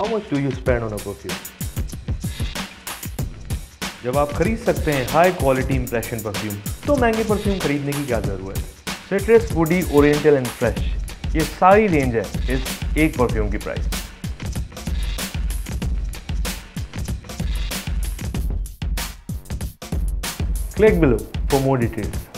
How much do you spend on a perfume जब आप खरीद सकते हैं हाई क्वालिटी इंप्रेशन परफ्यूम तो महँगे परफ्यूम खरीदने की क्या ज़रूरत है? Citrus woody oriental and fresh ये सारी रेंज है इस एक परफ्यूम की price click below for more details